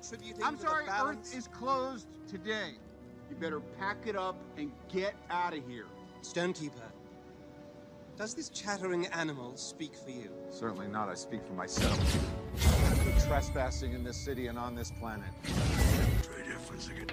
contributing I'm sorry, Earth is closed today. You better pack it up and get out of here. Stonekeeper, does this chattering animal speak for you? Certainly not. I speak for myself. We're trespassing in this city and on this planet. Trade here for a second.